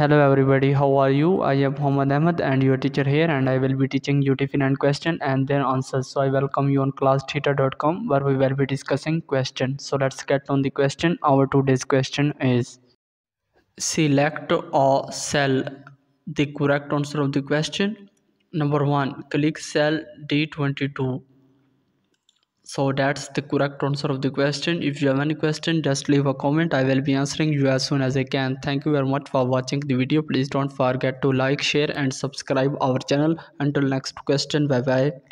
Hello everybody, how are you? I am Muhammad Ahmed and your teacher here and I will be teaching you different question and their answers. So I welcome you on classtheta.com where we will be discussing question. So let's get on the question. Our today's question is select a cell. The correct answer of the question. Number 1. Click cell D22 so that's the correct answer of the question. If you have any question just leave a comment. I will be answering you as soon as i can. Thank you very much for watching the video. Please don't forget to like share and subscribe our channel. Until next question. Bye bye